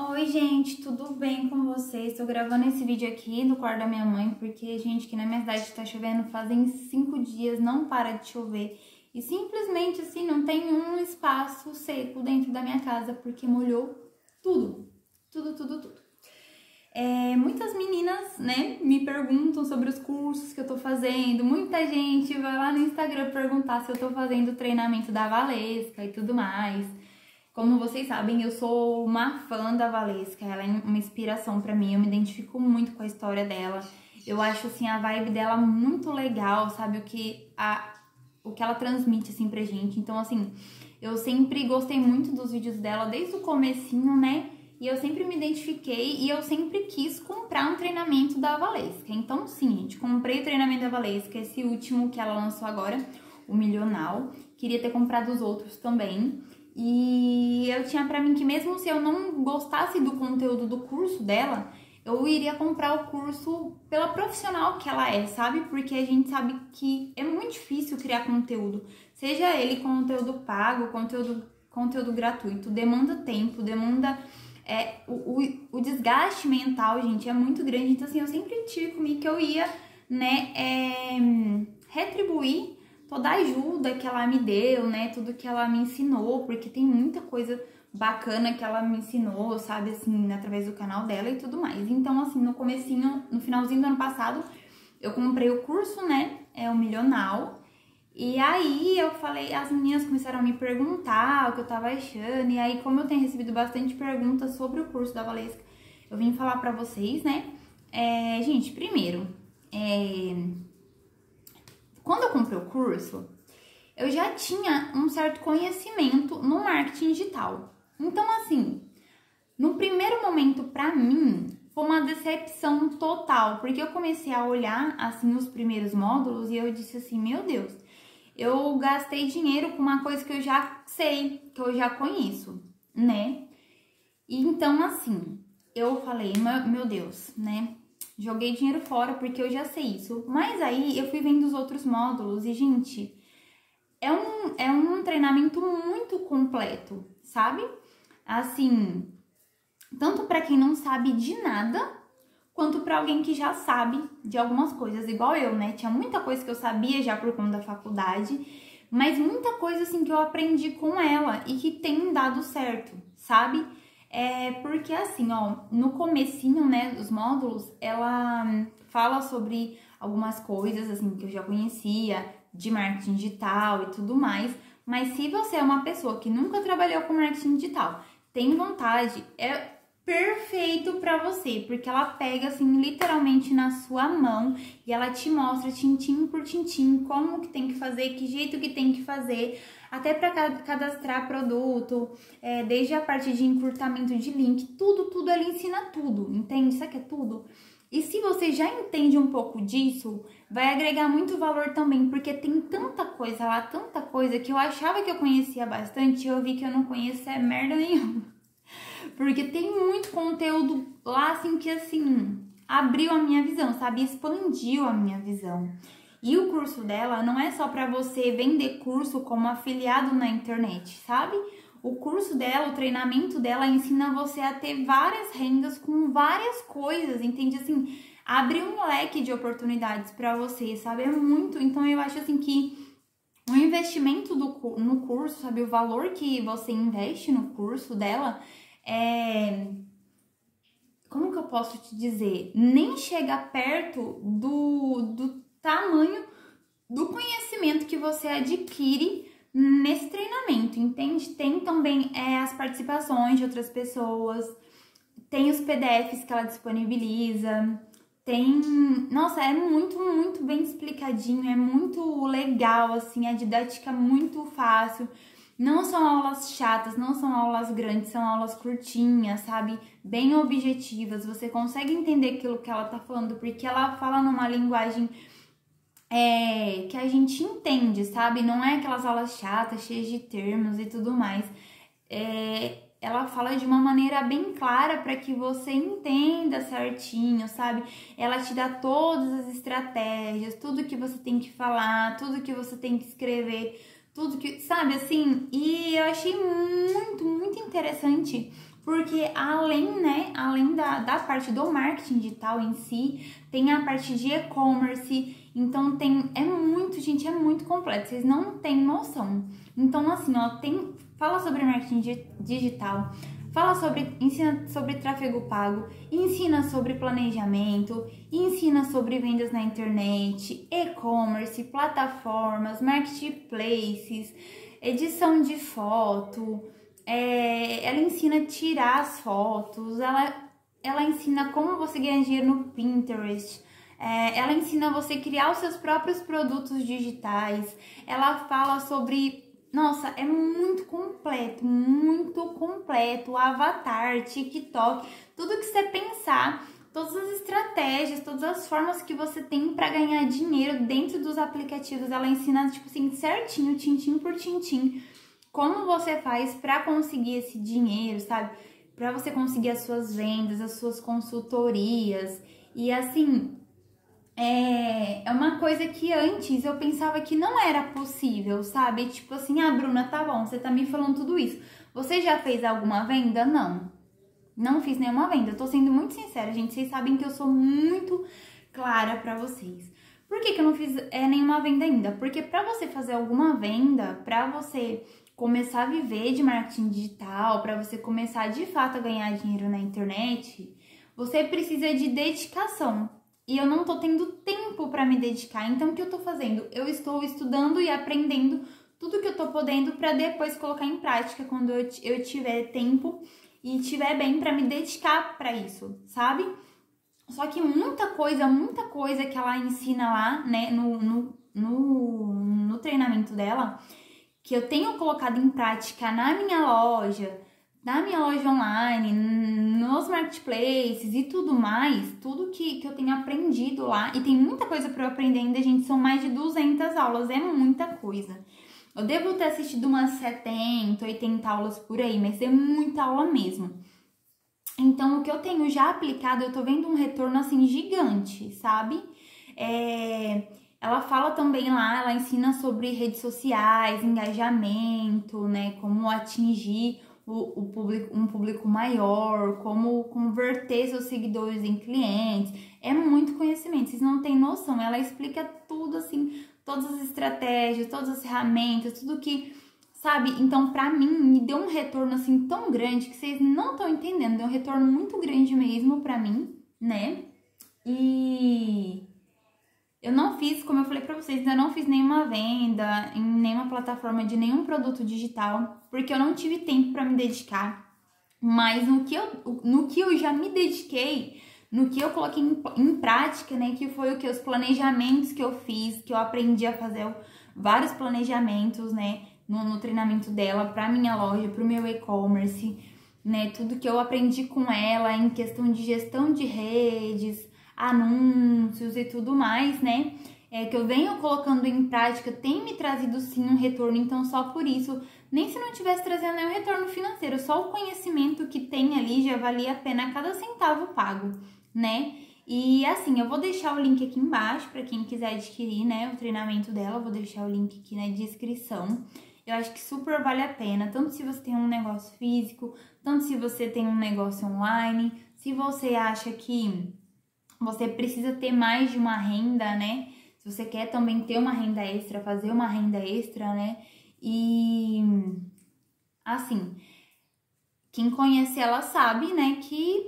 Oi, gente, tudo bem com vocês? Estou gravando esse vídeo aqui no quarto da minha mãe, porque, gente, aqui na minha cidade tá chovendo fazem cinco dias, não para de chover. E simplesmente, assim, não tem um espaço seco dentro da minha casa, porque molhou tudo. Tudo, tudo, tudo. É, muitas meninas, né, me perguntam sobre os cursos que eu tô fazendo. Muita gente vai lá no Instagram perguntar se eu tô fazendo treinamento da Valesca e tudo mais. Como vocês sabem, eu sou uma fã da Valesca, ela é uma inspiração para mim, eu me identifico muito com a história dela. Eu acho assim a vibe dela muito legal, sabe o que a o que ela transmite assim pra gente. Então assim, eu sempre gostei muito dos vídeos dela desde o comecinho, né? E eu sempre me identifiquei e eu sempre quis comprar um treinamento da Valesca. Então, sim, gente, comprei o treinamento da Valesca, esse último que ela lançou agora, o Milional. Queria ter comprado os outros também. E eu tinha para mim que mesmo se eu não gostasse do conteúdo do curso dela, eu iria comprar o curso pela profissional que ela é, sabe? Porque a gente sabe que é muito difícil criar conteúdo, seja ele conteúdo pago, conteúdo, conteúdo gratuito, demanda tempo, demanda é, o, o, o desgaste mental, gente, é muito grande. Então, assim, eu sempre tive comigo que eu ia, né, é, retribuir toda a ajuda que ela me deu, né? Tudo que ela me ensinou, porque tem muita coisa bacana que ela me ensinou, sabe, assim, através do canal dela e tudo mais. Então, assim, no comecinho, no finalzinho do ano passado, eu comprei o curso, né? É o Milional. E aí eu falei, as meninas começaram a me perguntar o que eu tava achando. E aí, como eu tenho recebido bastante perguntas sobre o curso da Valesca, eu vim falar pra vocês, né? É, gente, primeiro, é, quando eu comprei o curso, eu já tinha um certo conhecimento no marketing digital. Então, assim, no primeiro momento, para mim, foi uma decepção total, porque eu comecei a olhar, assim, os primeiros módulos e eu disse assim: meu Deus, eu gastei dinheiro com uma coisa que eu já sei, que eu já conheço, né? E então, assim, eu falei: meu Deus, né? Joguei dinheiro fora porque eu já sei isso. Mas aí eu fui vendo os outros módulos e, gente, é um, é um treinamento muito completo, sabe? Assim, tanto para quem não sabe de nada, quanto para alguém que já sabe de algumas coisas, igual eu, né? Tinha muita coisa que eu sabia já por conta da faculdade, mas muita coisa assim que eu aprendi com ela e que tem dado certo, sabe? É porque assim, ó, no comecinho, né, dos módulos, ela hum, fala sobre algumas coisas assim que eu já conhecia, de marketing digital e tudo mais. Mas se você é uma pessoa que nunca trabalhou com marketing digital, tem vontade, é perfeito para você, porque ela pega assim literalmente na sua mão e ela te mostra tintim por tintim como que tem que fazer, que jeito que tem que fazer, até para cadastrar produto, é, desde a parte de encurtamento de link, tudo, tudo ela ensina tudo, entende? Isso aqui é tudo. E se você já entende um pouco disso, vai agregar muito valor também, porque tem tanta coisa lá, tanta coisa que eu achava que eu conhecia bastante, e eu vi que eu não conhecia merda nenhuma. Porque tem muito conteúdo lá, assim, que, assim, abriu a minha visão, sabe? Expandiu a minha visão. E o curso dela não é só para você vender curso como afiliado na internet, sabe? O curso dela, o treinamento dela ensina você a ter várias rendas com várias coisas, entende? Assim, abre um leque de oportunidades para você, sabe? É muito. Então eu acho assim que o investimento do, no curso, sabe? O valor que você investe no curso dela é. Como que eu posso te dizer? Nem chega perto do, do tamanho do conhecimento que você adquire nesse treinamento, entende? Tem também é, as participações de outras pessoas, tem os PDFs que ela disponibiliza, tem. Nossa, é muito, muito bem explicadinho, é muito legal, assim, a didática muito fácil. Não são aulas chatas, não são aulas grandes, são aulas curtinhas, sabe? Bem objetivas. Você consegue entender aquilo que ela tá falando, porque ela fala numa linguagem é, que a gente entende, sabe? Não é aquelas aulas chatas, cheias de termos e tudo mais. É, ela fala de uma maneira bem clara para que você entenda certinho, sabe? Ela te dá todas as estratégias, tudo que você tem que falar, tudo que você tem que escrever tudo que, sabe, assim, e eu achei muito, muito interessante, porque além, né, além da, da parte do marketing digital em si, tem a parte de e-commerce, então tem, é muito, gente, é muito completo, vocês não têm noção. Então, assim, ó, tem, fala sobre marketing digital, fala sobre, ensina sobre tráfego pago, ensina sobre planejamento, ensina sobre vendas na internet, e-commerce, plataformas, marketplaces, edição de foto, é, ela ensina tirar as fotos, ela, ela ensina como você ganhar dinheiro no Pinterest, é, ela ensina você a criar os seus próprios produtos digitais, ela fala sobre nossa, é muito completo, muito completo. Avatar, TikTok, tudo que você pensar, todas as estratégias, todas as formas que você tem para ganhar dinheiro dentro dos aplicativos. Ela ensina, tipo assim, certinho, tintim por tintim, como você faz para conseguir esse dinheiro, sabe? Para você conseguir as suas vendas, as suas consultorias. E assim, é, é uma coisa que antes eu pensava que não era possível, sabe? Tipo assim, ah, Bruna, tá bom, você tá me falando tudo isso. Você já fez alguma venda? Não. Não fiz nenhuma venda. Eu tô sendo muito sincera, gente. Vocês sabem que eu sou muito clara para vocês. Por que, que eu não fiz é, nenhuma venda ainda? Porque para você fazer alguma venda, para você começar a viver de marketing digital, para você começar de fato a ganhar dinheiro na internet, você precisa de dedicação e eu não tô tendo tempo para me dedicar. Então o que eu tô fazendo? Eu estou estudando e aprendendo tudo que eu tô podendo para depois colocar em prática quando eu, eu tiver tempo e tiver bem para me dedicar para isso, sabe? Só que muita coisa, muita coisa que ela ensina lá, né, no, no, no, no treinamento dela, que eu tenho colocado em prática na minha loja, na minha loja online, nos marketplaces e tudo mais, tudo que, que eu tenho aprendido lá, e tem muita coisa para eu aprender ainda, gente, são mais de 200 aulas, é muita coisa. Eu devo ter assistido umas 70, 80 aulas por aí, mas é muita aula mesmo. Então, o que eu tenho já aplicado, eu tô vendo um retorno assim gigante, sabe? É, ela fala também lá, ela ensina sobre redes sociais, engajamento, né? Como atingir o, o público, um público maior, como converter seus seguidores em clientes. É muito conhecimento, vocês não têm noção. Ela explica tudo assim, todas as estratégias, todas as ferramentas, tudo que, sabe? Então, pra mim, me deu um retorno assim tão grande que vocês não estão entendendo. Deu um retorno muito grande mesmo pra mim, né? E eu não fiz, como eu falei para vocês, ainda não fiz nenhuma venda em nenhuma plataforma de nenhum produto digital, porque eu não tive tempo para me dedicar. Mas no que, eu, no que eu já me dediquei, no que eu coloquei em, em prática, né, que foi o que os planejamentos que eu fiz, que eu aprendi a fazer vários planejamentos, né, no, no treinamento dela para minha loja, para o meu e-commerce, né, tudo que eu aprendi com ela em questão de gestão de redes, anúncios e tudo mais, né? É, que eu venho colocando em prática tem me trazido sim um retorno, então só por isso, nem se não tivesse trazendo nenhum retorno financeiro, só o conhecimento que tem ali já valia a pena cada centavo pago, né? E assim, eu vou deixar o link aqui embaixo para quem quiser adquirir, né, o treinamento dela, vou deixar o link aqui na descrição. Eu acho que super vale a pena, tanto se você tem um negócio físico, tanto se você tem um negócio online, se você acha que você precisa ter mais de uma renda, né? Se você quer também ter uma renda extra, fazer uma renda extra, né? E assim, quem conhece ela sabe, né, que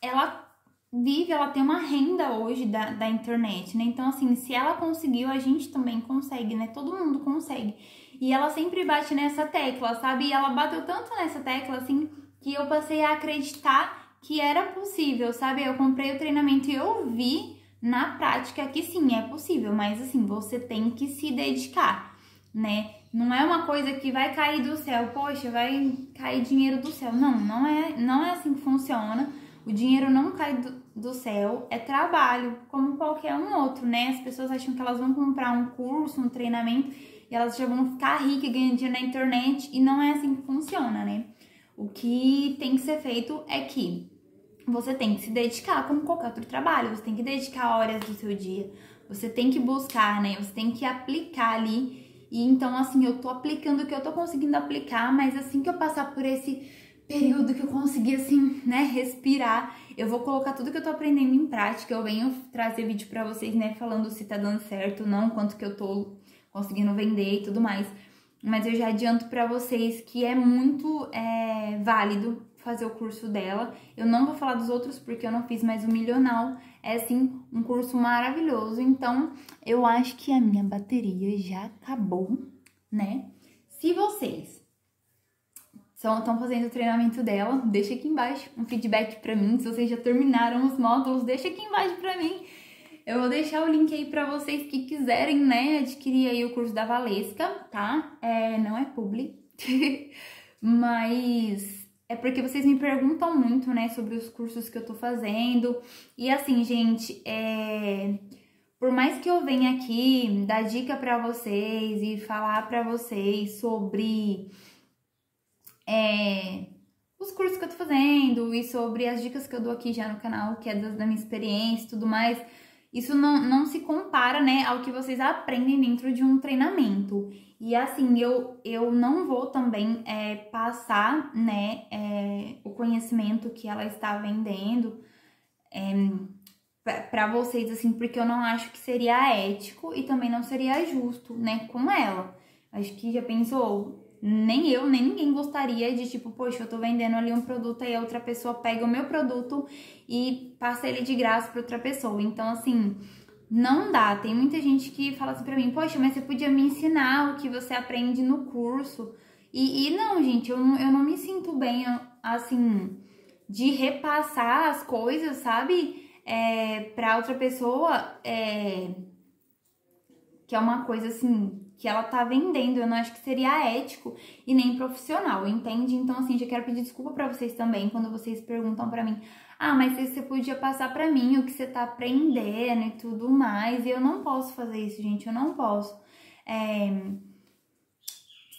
ela vive, ela tem uma renda hoje da, da internet, né? Então, assim, se ela conseguiu, a gente também consegue, né? Todo mundo consegue. E ela sempre bate nessa tecla, sabe? E ela bateu tanto nessa tecla, assim, que eu passei a acreditar que era possível, sabe? Eu comprei o treinamento e eu vi na prática que sim, é possível, mas assim, você tem que se dedicar, né? Não é uma coisa que vai cair do céu, poxa, vai cair dinheiro do céu. Não, não é, não é assim que funciona. O dinheiro não cai do, do céu, é trabalho, como qualquer um outro, né? As pessoas acham que elas vão comprar um curso, um treinamento e elas já vão ficar ricas ganhando dinheiro na internet e não é assim que funciona, né? O que tem que ser feito é que você tem que se dedicar como qualquer outro trabalho, você tem que dedicar horas do seu dia, você tem que buscar, né? Você tem que aplicar ali. E então, assim, eu tô aplicando o que eu tô conseguindo aplicar, mas assim que eu passar por esse período que eu consegui, assim, né, respirar. Eu vou colocar tudo que eu tô aprendendo em prática. Eu venho trazer vídeo pra vocês, né, falando se tá dando certo ou não, quanto que eu tô conseguindo vender e tudo mais. Mas eu já adianto pra vocês que é muito é, válido fazer o curso dela. Eu não vou falar dos outros porque eu não fiz, mas o Milional é sim um curso maravilhoso. Então, eu acho que a minha bateria já acabou, né? Se vocês estão fazendo o treinamento dela, deixa aqui embaixo um feedback para mim. Se vocês já terminaram os módulos, deixa aqui embaixo para mim. Eu vou deixar o link aí para vocês que quiserem, né, adquirir aí o curso da Valesca, tá? É, não é publi, mas é porque vocês me perguntam muito, né, sobre os cursos que eu tô fazendo. E assim, gente, é... por mais que eu venha aqui dar dica para vocês e falar para vocês sobre é... os cursos que eu tô fazendo e sobre as dicas que eu dou aqui já no canal, que é da minha experiência e tudo mais, isso não, não se compara, né, ao que vocês aprendem dentro de um treinamento. E assim, eu, eu não vou também é, passar, né, é, o conhecimento que ela está vendendo é, para vocês, assim, porque eu não acho que seria ético e também não seria justo, né, com ela. Acho que já pensou, nem eu, nem ninguém gostaria de, tipo, poxa, eu tô vendendo ali um produto e outra pessoa pega o meu produto e passa ele de graça para outra pessoa. Então, assim, não dá. Tem muita gente que fala assim pra mim, poxa, mas você podia me ensinar o que você aprende no curso. E, e não, gente, eu não, eu não me sinto bem, assim, de repassar as coisas, sabe? É, pra outra pessoa, é, que é uma coisa assim, que ela tá vendendo. Eu não acho que seria ético e nem profissional, entende? Então, assim, já quero pedir desculpa para vocês também quando vocês perguntam para mim: "Ah, mas você podia passar para mim o que você tá aprendendo e tudo mais". E eu não posso fazer isso, gente, eu não posso. É...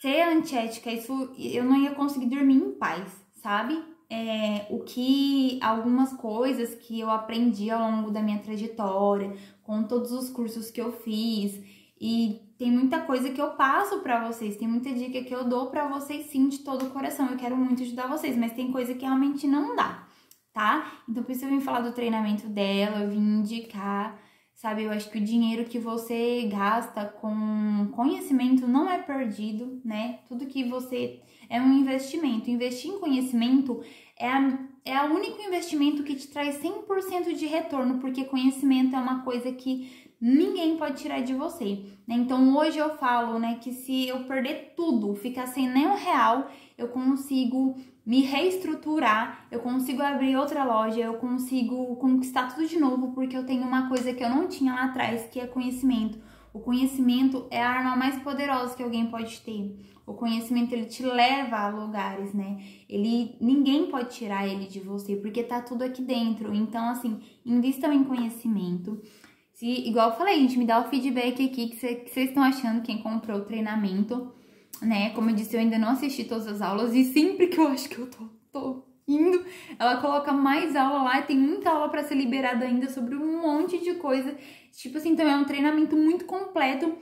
Ser antiética, isso eu não ia conseguir dormir em paz, sabe? É, o que algumas coisas que eu aprendi ao longo da minha trajetória, com todos os cursos que eu fiz, e tem muita coisa que eu passo para vocês, tem muita dica que eu dou para vocês sim de todo o coração. Eu quero muito ajudar vocês, mas tem coisa que realmente não dá, tá? Então por isso eu vim falar do treinamento dela, eu vim indicar, sabe? Eu acho que o dinheiro que você gasta com conhecimento não é perdido, né? Tudo que você é um investimento. Investir em conhecimento é a, é o único investimento que te traz 100% de retorno, porque conhecimento é uma coisa que ninguém pode tirar de você. Né? Então hoje eu falo, né, que se eu perder tudo, ficar sem nem um real, eu consigo me reestruturar, eu consigo abrir outra loja, eu consigo conquistar tudo de novo, porque eu tenho uma coisa que eu não tinha lá atrás, que é conhecimento. O conhecimento é a arma mais poderosa que alguém pode ter. O conhecimento ele te leva a lugares, né? Ele ninguém pode tirar ele de você, porque tá tudo aqui dentro. Então, assim, invistam em conhecimento. Se, igual eu falei, gente, me dá o feedback aqui que vocês estão achando quem comprou o treinamento, né? Como eu disse, eu ainda não assisti todas as aulas e sempre que eu acho que eu tô, tô indo, ela coloca mais aula lá e tem muita aula para ser liberada ainda sobre um monte de coisa. Tipo assim, então é um treinamento muito completo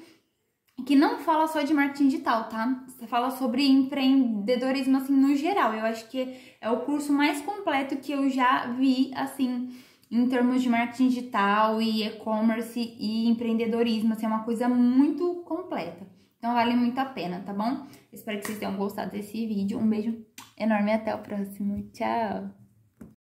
que não fala só de marketing digital, tá? Fala sobre empreendedorismo assim no geral. Eu acho que é o curso mais completo que eu já vi assim em termos de marketing digital e e-commerce e empreendedorismo, assim, é uma coisa muito completa. Então vale muito a pena, tá bom? Espero que vocês tenham gostado desse vídeo. Um beijo enorme e até o próximo. Tchau!